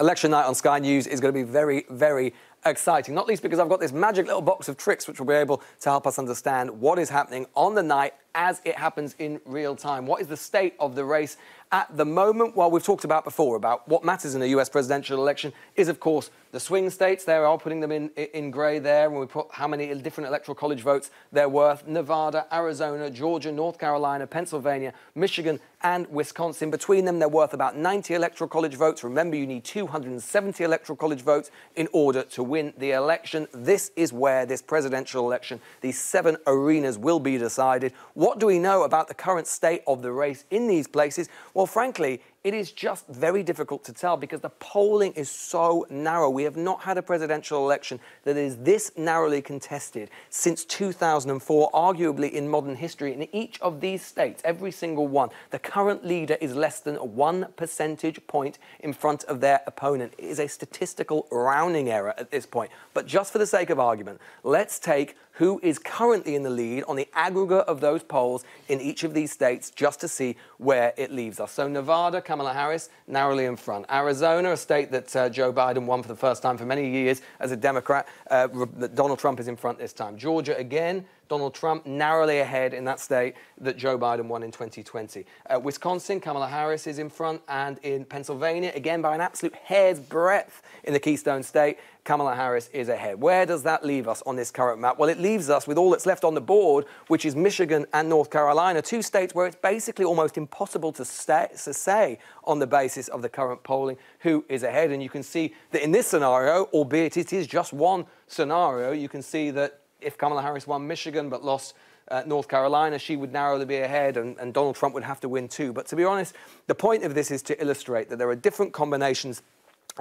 Election night on Sky News is going to be very, very exciting, not least because I've got this magic little box of tricks which will be able to help us understand what is happening on the night as it happens in real time. What is the state of the race at the moment? Well, we've talked about before about what matters in a US presidential election is, of course, the swing states. There are putting them in, in grey there, and we put how many different electoral college votes they're worth Nevada, Arizona, Georgia, North Carolina, Pennsylvania, Michigan, and Wisconsin. Between them, they're worth about 90 electoral college votes. Remember, you need 270 electoral college votes in order to win the election. This is where this presidential election, these seven arenas will be decided. What do we know about the current state of the race in these places? Well, frankly, it is just very difficult to tell because the polling is so narrow. We have not had a presidential election that is this narrowly contested since 2004, arguably in modern history. In each of these states, every single one, the current leader is less than one percentage point in front of their opponent. It is a statistical rounding error at this point. But just for the sake of argument, let's take who is currently in the lead on the aggregate of those polls in each of these states just to see where it leaves us. So Nevada, Kamala Harris, narrowly in front. Arizona, a state that uh, Joe Biden won for the first time for many years as a Democrat, uh, Donald Trump is in front this time. Georgia, again, Donald Trump narrowly ahead in that state that Joe Biden won in 2020. Uh, Wisconsin, Kamala Harris is in front, and in Pennsylvania, again by an absolute hair's breadth in the Keystone State, Kamala Harris is ahead. Where does that leave us on this current map? Well, it leaves us with all that's left on the board, which is Michigan and North Carolina, two states where it's basically almost impossible to, stay, to say on the basis of the current polling who is ahead. And you can see that in this scenario, albeit it is just one scenario, you can see that if Kamala Harris won Michigan but lost uh, North Carolina, she would narrowly be ahead, and, and Donald Trump would have to win too. But to be honest, the point of this is to illustrate that there are different combinations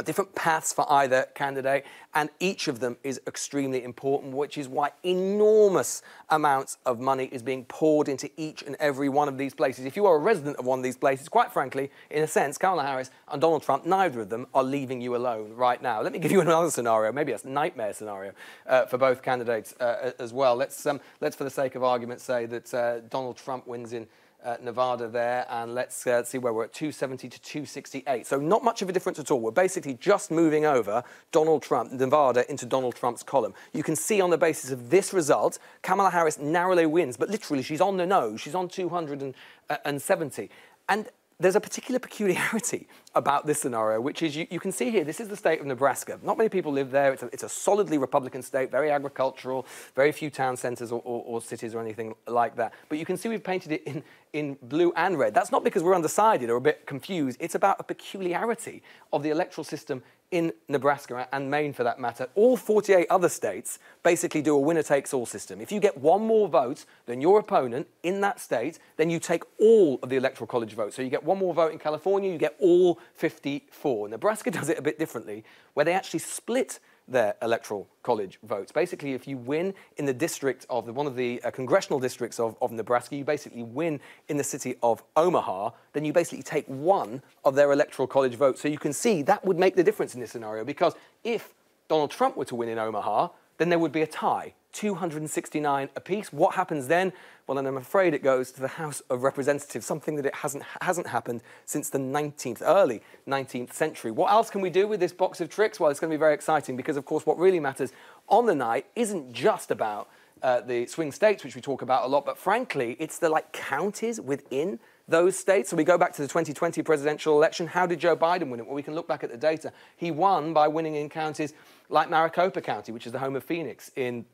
different paths for either candidate, and each of them is extremely important, which is why enormous amounts of money is being poured into each and every one of these places. If you are a resident of one of these places, quite frankly, in a sense, Kamala Harris and Donald Trump, neither of them are leaving you alone right now. Let me give you another scenario, maybe a nightmare scenario uh, for both candidates uh, as well. Let's, um, let's, for the sake of argument, say that uh, Donald Trump wins in uh, Nevada there, and let's uh, see where we're at 270 to 268. So not much of a difference at all. We're basically just moving over Donald Trump, Nevada, into Donald Trump's column. You can see on the basis of this result, Kamala Harris narrowly wins, but literally she's on the nose. She's on 270. And there's a particular peculiarity about this scenario, which is you, you, can see here, this is the state of Nebraska. Not many people live there. It's a, it's a solidly Republican state, very agricultural, very few town centers or, or, or, cities or anything like that. But you can see we've painted it in, in blue and red. That's not because we're undecided or a bit confused. It's about a peculiarity of the electoral system in Nebraska and Maine for that matter, all 48 other states basically do a winner takes all system. If you get one more vote than your opponent in that state, then you take all of the electoral college votes. So you get one more vote in California, you get all 54. Nebraska does it a bit differently, where they actually split their electoral college votes. Basically, if you win in the district of the, one of the uh, congressional districts of, of Nebraska, you basically win in the city of Omaha, then you basically take one of their electoral college votes. So you can see that would make the difference in this scenario because if Donald Trump were to win in Omaha, then there would be a tie 269 apiece. What happens then? Well, then I'm afraid it goes to the House of Representatives, something that it hasn't, hasn't happened since the 19th, early 19th century. What else can we do with this box of tricks? Well, it's going to be very exciting because, of course, what really matters on the night isn't just about uh, the swing states, which we talk about a lot, but frankly, it's the like counties within those states. So we go back to the 2020 presidential election. How did Joe Biden win it? Well, we can look back at the data. He won by winning in counties like Maricopa County, which is the home of Phoenix in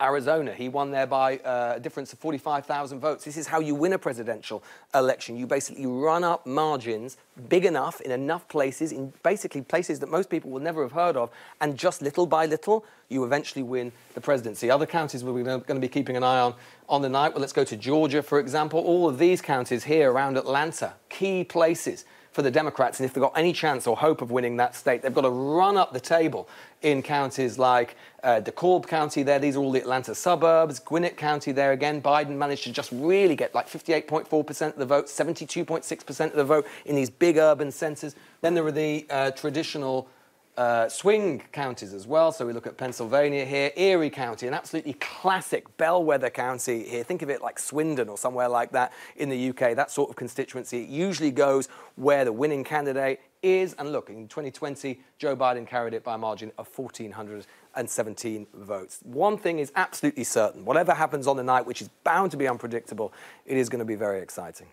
Arizona. He won there by uh, a difference of 45,000 votes. This is how you win a presidential election. You basically run up margins big enough in enough places, in basically places that most people will never have heard of, and just little by little, you eventually win the presidency. Other counties we're going to be keeping an eye on on the night. Well, let's go to Georgia, for example. All of these counties here around Atlanta, key places for the Democrats. And if they've got any chance or hope of winning that state, they've got to run up the table in counties like uh, DeKalb County there. These are all the Atlanta suburbs. Gwinnett County there again. Biden managed to just really get like 58.4% of the vote, 72.6% of the vote in these big urban centers. Then there are the uh, traditional uh, swing counties as well. So we look at Pennsylvania here, Erie County, an absolutely classic bellwether county here. Think of it like Swindon or somewhere like that in the UK, that sort of constituency. It usually goes where the winning candidate is. And look, in 2020, Joe Biden carried it by a margin of 1,417 votes. One thing is absolutely certain whatever happens on the night, which is bound to be unpredictable, it is going to be very exciting.